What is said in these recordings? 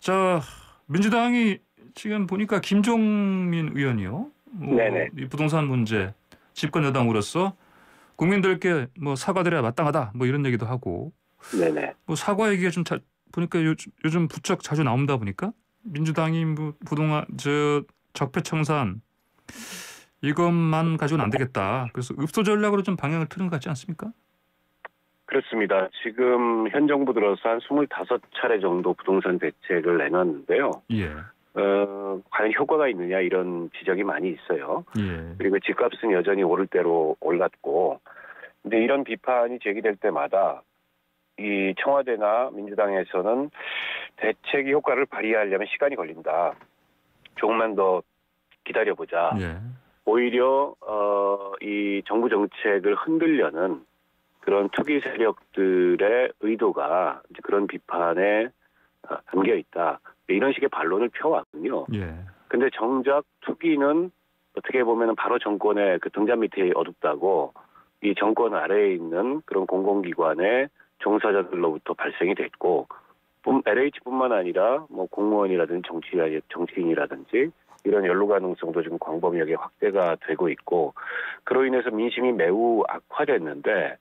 자 민주당이 지금 보니까 김종민 의원이요. 뭐 네네. 이 부동산 문제 집권 여당으로서 국민들께 뭐 사과드려야 마땅하다 뭐 이런 얘기도 하고 네네. 뭐 사과 얘기가 좀 자, 보니까 요즘, 요즘 부쩍 자주 나온다 보니까 민주당이 뭐 부동산 저 적폐청산 이것만 가지고는 안 되겠다. 그래서 읍소 전략으로 좀 방향을 트는 것 같지 않습니까? 그렇습니다. 지금 현 정부 들어서 한 25차례 정도 부동산 대책을 내놨는데요. 예. 어, 과연 효과가 있느냐 이런 지적이 많이 있어요. 예. 그리고 집값은 여전히 오를 대로 올랐고, 근데 이런 비판이 제기될 때마다 이 청와대나 민주당에서는 대책이 효과를 발휘하려면 시간이 걸린다. 조금만 더 기다려보자. 예. 오히려 어, 이 정부 정책을 흔들려는 그런 투기 세력들의 의도가 그런 비판에 어, 담겨 있다. 이런 식의 반론을 펴왔군요. 예. 근데 정작 투기는 어떻게 보면 바로 정권의 그 등잔 밑에 어둡다고 이 정권 아래에 있는 그런 공공기관의 종사자들로부터 발생이 됐고 LH뿐만 아니라 뭐 공무원이라든지 정치, 정치인이라든지 이런 연루 가능성도 지금 광범위하게 확대가 되고 있고 그로 인해서 민심이 매우 악화됐는데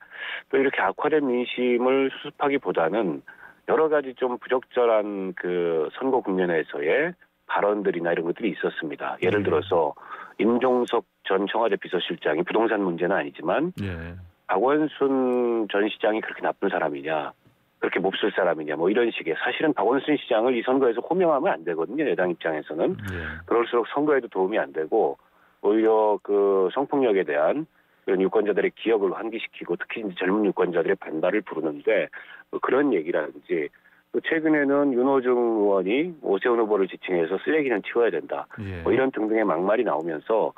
또 이렇게 악화된 민심을 수습하기보다는 여러 가지 좀 부적절한 그 선거 국면에서의 발언들이나 이런 것들이 있었습니다. 예를 네. 들어서 임종석 전 청와대 비서실장이 부동산 문제는 아니지만 예. 박원순 전 시장이 그렇게 나쁜 사람이냐 그렇게 몹쓸 사람이냐 뭐 이런 식의 사실은 박원순 시장을 이 선거에서 호명하면 안 되거든요 여당 입장에서는 예. 그럴수록 선거에도 도움이 안 되고 오히려 그 성폭력에 대한 그런 유권자들의 기억을 환기시키고 특히 이제 젊은 유권자들의 반발을 부르는데 뭐 그런 얘기라든지 또 최근에는 윤호중 의원이 오세훈 후보를 지칭해서 쓰레기는 치워야 된다. 예. 뭐 이런 등등의 막말이 나오면서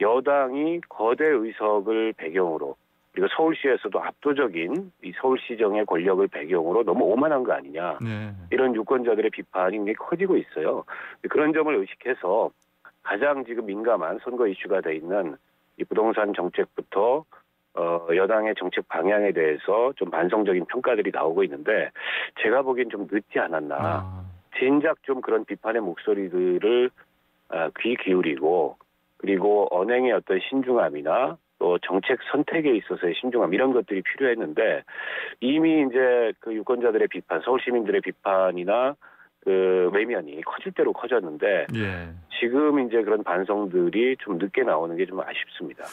여당이 거대 의석을 배경으로 그리고 서울시에서도 압도적인 이 서울시정의 권력을 배경으로 너무 오만한 거 아니냐. 네. 이런 유권자들의 비판이 굉장히 커지고 있어요. 그런 점을 의식해서 가장 지금 민감한 선거 이슈가 돼 있는 이 부동산 정책부터 어, 여당의 정책 방향에 대해서 좀 반성적인 평가들이 나오고 있는데 제가 보기엔 좀 늦지 않았나. 아. 진작 좀 그런 비판의 목소리들을 아, 귀 기울이고 그리고 언행의 어떤 신중함이나 또 정책 선택에 있어서의 신중함 이런 것들이 필요했는데 이미 이제 그 유권자들의 비판, 서울 시민들의 비판이나 그 외면이 커질 대로 커졌는데 예. 지금 이제 그런 반성들이 좀 늦게 나오는 게 좀 아쉽습니다.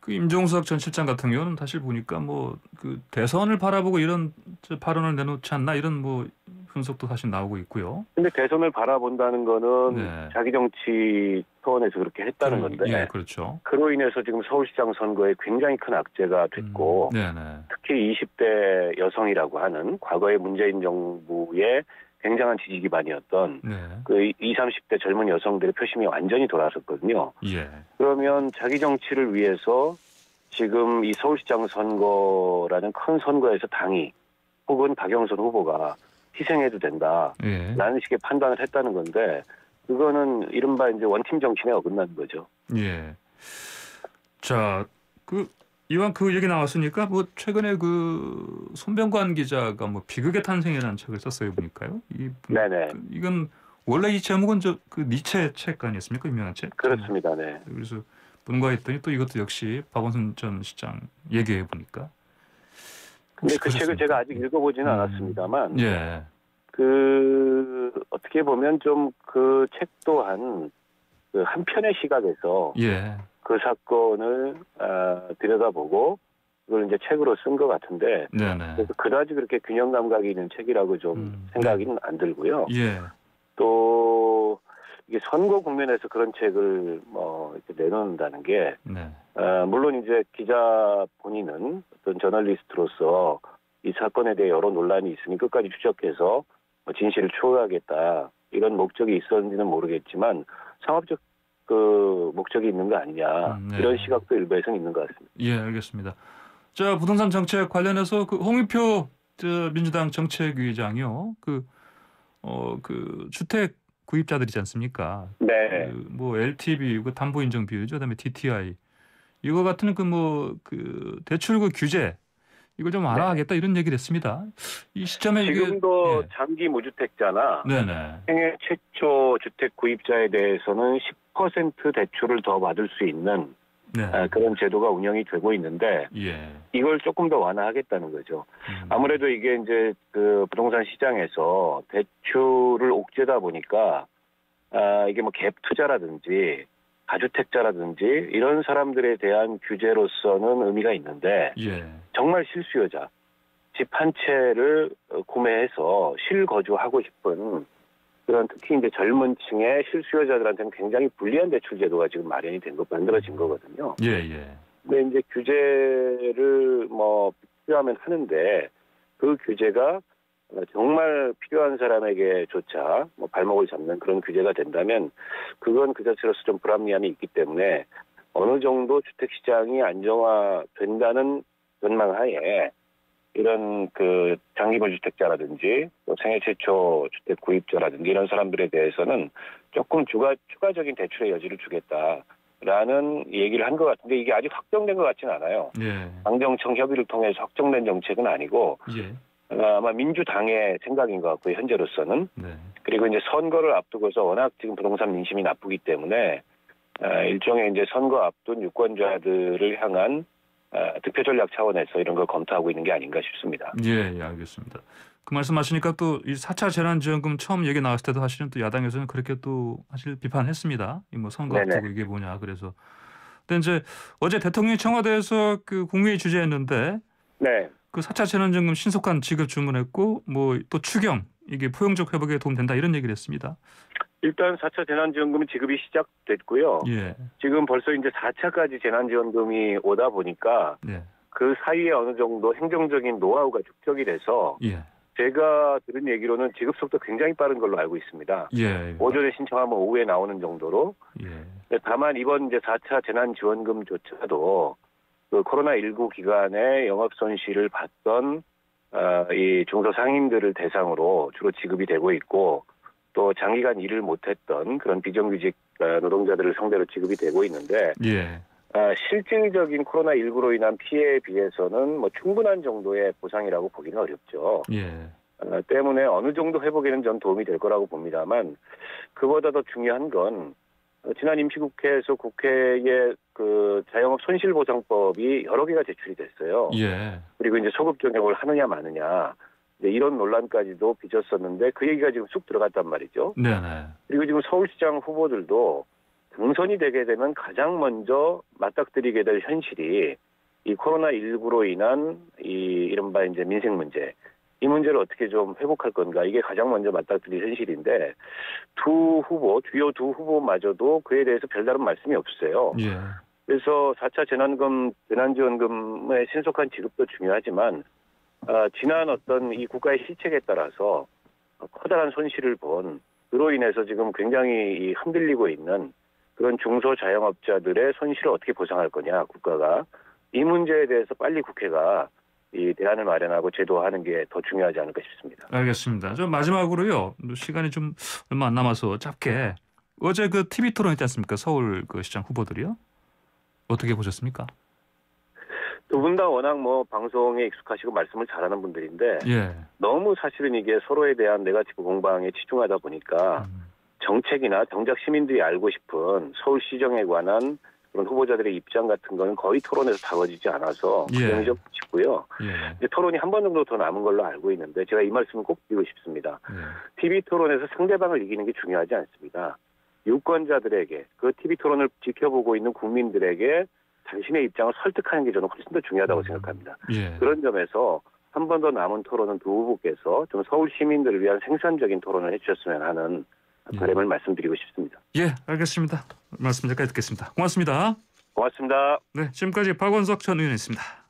그 임종석 전 실장 같은 경우는 사실 보니까 뭐 그 대선을 바라보고 이런 저 발언을 내놓지 않나 이런 뭐 분석도 사실 나오고 있고요. 근데 대선을 바라본다는 거는 네. 자기 정치 차원에서 그렇게 했다는 그럼, 건데 예, 그렇죠. 그로 인해서 지금 서울시장 선거에 굉장히 큰 악재가 됐고 음. 특히 20대 여성이라고 하는 과거의 문재인 정부의 굉장한 지지 기반이었던 네. 그 20, 30대 젊은 여성들의 표심이 완전히 돌아섰거든요. 예. 그러면 자기 정치를 위해서 지금 이 서울시장 선거라는 큰 선거에서 당이 혹은 박영선 후보가 희생해도 된다. 예. 라는 식의 판단을 했다는 건데 그거는 이른바 이제 원팀 정신에 어긋나는 거죠. 예. 자, 그 이왕 그 얘기 나왔으니까 뭐 최근에 그 손병관 기자가 뭐 비극의 탄생이라는 책을 썼어요 보니까요. 이 네네. 그 이건 원래 이 제목은 저 그 니체 책 아니었습니까 유명한 책? 그렇습니다. 네. 그래서 분과했더니 또 이것도 역시 박원순 전 시장 얘기해 보니까. 근데 그 책을 제가 아직 읽어보지는 음. 않았습니다만 예. 그 어떻게 보면 좀 그 책 또한 그 한편의 시각에서 예. 그 사건을 아, 들여다보고 그걸 이제 책으로 쓴 것 같은데 네네. 그래서 그다지 그렇게 균형 감각이 있는 책이라고 좀 음. 생각은 안 들고요. 예. 또 이게 선거 국면에서 그런 책을 뭐 이렇게 내놓는다는 게 네. 아, 물론 이제 기자 본인은 어떤 저널리스트로서 이 사건에 대해 여러 논란이 있으니 끝까지 추적해서 뭐 진실을 추구하겠다 이런 목적이 있었는지는 모르겠지만 상업적 그 목적이 있는 거 아니냐 음, 네. 이런 시각도 일부에서는 있는 것 같습니다. 예, 알겠습니다. 자, 부동산 정책 관련해서 그 홍익표 저 민주당 정책위장이요. 그 어, 그 주택 구입자들이지 않습니까? 네, 그 뭐 LTV, 그 담보 인정 비율이죠. 그다음에 DTI. 이거 같은 그 뭐그 대출 그 규제 이걸 좀 완화하겠다 이런 얘기를 했습니다. 이 시점에 이게 지금도 예. 장기 무주택자나 네네. 생애 최초 주택 구입자에 대해서는 10% 대출을 더 받을 수 있는 네. 아, 그런 제도가 운영이 되고 있는데 예. 이걸 조금 더 완화하겠다는 거죠. 음. 아무래도 이게 이제 그 부동산 시장에서 대출을 옥죄다 보니까 아 이게 뭐 갭 투자라든지 가주택자라든지 이런 사람들에 대한 규제로서는 의미가 있는데 예. 정말 실수요자 집 한 채를 어, 구매해서 실거주하고 싶은 그런 특히 이제 젊은 층의 실수요자들한테는 굉장히 불리한 대출 제도가 지금 마련이 된거 만들어진 거거든요. 예. 예. 근데 이제 규제를 뭐 필요하면 하는데 그 규제가 정말 필요한 사람에게조차 뭐 발목을 잡는 그런 규제가 된다면 그건 그 자체로서 좀 불합리함이 있기 때문에 어느 정도 주택 시장이 안정화된다는 전망하에 이런 그 장기물 주택자라든지 또 생애 최초 주택 구입자라든지 이런 사람들에 대해서는 조금 추가 추가적인 대출의 여지를 주겠다라는 얘기를 한 것 같은데 이게 아직 확정된 것 같지는 않아요. 예. 당정청 협의를 통해서 확정된 정책은 아니고 예. 아마 민주당의 생각인 것 같고요 현재로서는 네. 그리고 이제 선거를 앞두고서 워낙 지금 부동산 민심이 나쁘기 때문에 아, 일종의 이제 선거 앞둔 유권자들을 향한 아, 득표 전략 차원에서 이런 걸 검토하고 있는 게 아닌가 싶습니다. 예, 예, 알겠습니다. 그 말씀하시니까 또 이 4차 재난지원금 처음 얘기 나왔을 때도 사실은 또 야당에서는 그렇게 또 사실 비판했습니다. 이 뭐 선거. 앞두고 이게 뭐냐 그래서. 근데 이제 어제 대통령이 청와대에서 그 공회의 주재했는데 네. 그 4차 재난지원금 신속한 지급 주문했고 뭐 또 추경 이게 포용적 회복에 도움 된다 이런 얘기를 했습니다. 일단 4차 재난지원금이 지급이 시작됐고요. 예, 지금 벌써 이제 4차까지 재난지원금이 오다 보니까 예, 그 사이에 어느 정도 행정적인 노하우가 축적이 돼서 예, 제가 들은 얘기로는 지급 속도 굉장히 빠른 걸로 알고 있습니다. 예, 오전에 신청하면 오후에 나오는 정도로. 예, 근데 다만 이번 이제 4차 재난지원금조차도 그 코로나19 기간에 영업 손실을 봤던 어, 이 중소상인들을 대상으로 주로 지급이 되고 있고 또 장기간 일을 못했던 그런 비정규직 어, 노동자들을 상대로 지급이 되고 있는데 예, 아, 실질적인 코로나 19로 인한 피해에 비해서는 뭐 충분한 정도의 보상이라고 보기는 어렵죠. 예, 어, 때문에 어느 정도 회복에는 전 도움이 될 거라고 봅니다만 그보다 더 중요한 건 어, 지난 임시국회에서 국회에 그 자영업 손실보상법이 여러 개가 제출이 됐어요. 예, 그리고 이제 소급 적용을 하느냐 마느냐 이제 이런 논란까지도 빚었었는데 그 얘기가 지금 쑥 들어갔단 말이죠. 네, 네, 그리고 지금 서울시장 후보들도 당선이 되게 되면 가장 먼저 맞닥뜨리게 될 현실이 이 코로나19로 인한 이 이른바 이제 민생 문제, 이 문제를 어떻게 좀 회복할 건가, 이게 가장 먼저 맞닥뜨릴 현실인데, 두 후보, 주요 두 후보마저도 그에 대해서 별다른 말씀이 없어요. 예, 그래서 4차 재난금, 재난지원금의 신속한 지급도 중요하지만, 아, 지난 어떤 이 국가의 실책에 따라서 커다란 손실을 본, 그로 인해서 지금 굉장히 이 흔들리고 있는 그런 중소 자영업자들의 손실을 어떻게 보상할 거냐, 국가가. 이 문제에 대해서 빨리 국회가 이 대안을 마련하고 제도화하는 게 더 중요하지 않을까 싶습니다. 알겠습니다. 좀 마지막으로요. 시간이 좀 얼마 안 남아서 짧게 어제 그 TV 토론 있지 않습니까? 서울 그 시장 후보들이요. 어떻게 보셨습니까? 두 분 다 워낙 뭐 방송에 익숙하시고 말씀을 잘하는 분들인데 예. 너무 사실은 이게 서로에 대한 네가티브 공방에 치중하다 보니까 음, 정책이나 정작 시민들이 알고 싶은 서울 시정에 관한 그런 후보자들의 입장 같은 거는 거의 토론에서 다뤄지지 않아서 예. 굉장히 좀 싶고요. 예. 이제 토론이 한 번 정도 더 남은 걸로 알고 있는데 제가 이 말씀을 꼭 드리고 싶습니다. 예. TV 토론에서 상대방을 이기는 게 중요하지 않습니다. 유권자들에게 그 TV 토론을 지켜보고 있는 국민들에게 당신의 입장을 설득하는 게 저는 훨씬 더 중요하다고 생각합니다. 예. 그런 점에서 한 번 더 남은 토론은 두 후보께서 좀 서울 시민들을 위한 생산적인 토론을 해주셨으면 하는 예. 바람을 말씀드리고 싶습니다. 예, 알겠습니다. 말씀 여기까지 듣겠습니다. 고맙습니다. 고맙습니다. 네, 지금까지 박원석 전 의원이었습니다.